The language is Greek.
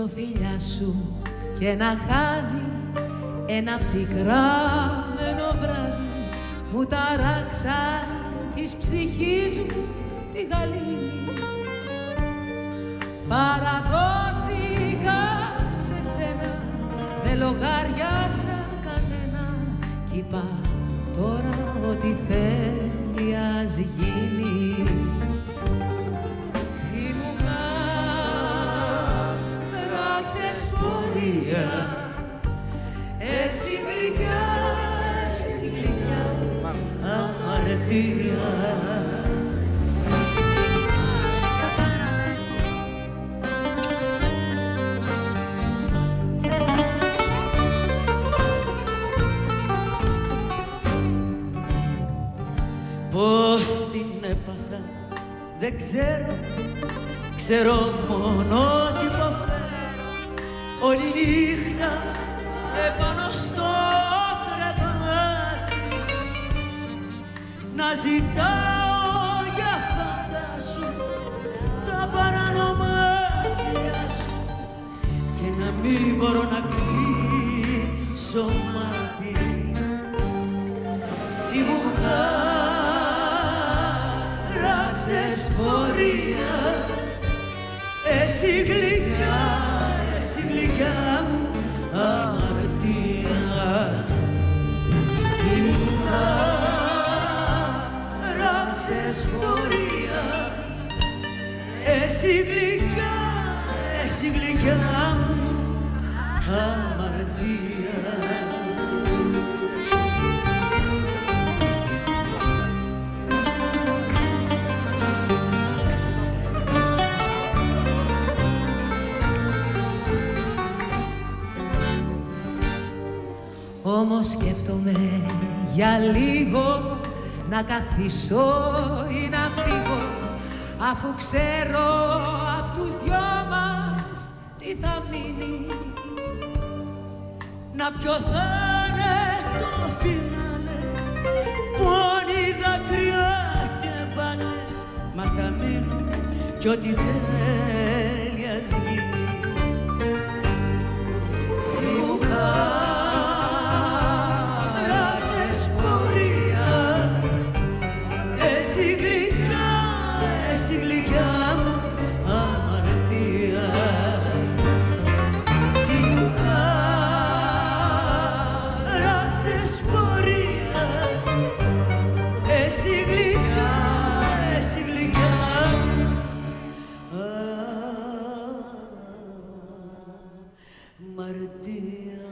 Δυο φίλια σου και ένα χάδι ένα πικράμενο βράδυ. Μου ταράξα της ψυχής μου τη γαλήνη. Παραδόθηκα σε σένα, δεν λογάριασα κανένα. Κι είπα τώρα ό,τι θέλει ας γίνει πορεία εσύ γλυκιά, εσύ γλυκιά αμαρτία. Πώς την έπαθα δεν ξέρω. Ξέρω μόνο ότι υποφέρω Όλη νύχτα επάνω στο κρεβάτι. Να ζητάω για φαντάσου τα παράνομα σου Και να μην μπορώ να κλείσω μάτι. Σιγουχά αλλάξες πορεία εσύ γλυκιά, εσύ γλυκιά εσύ γλυκιά, εσύ γλυκιά μου αμαρτία. Όμως σκέφτομαι για λίγο να καθίσω ή να φύγω αφού ξέρω απ' τους δυο μας τι θα μείνει. Να ποιο θα είναι το φινάλε πόνοι δάκρυα και βάλε μα θα μείνουν κι ό,τι θέλει εσύ γλυκιά μου αμαρτία. Συγχάραξες πορεία. Εσύ γλυκιά, εσύ γλυκιά μου αμαρτία.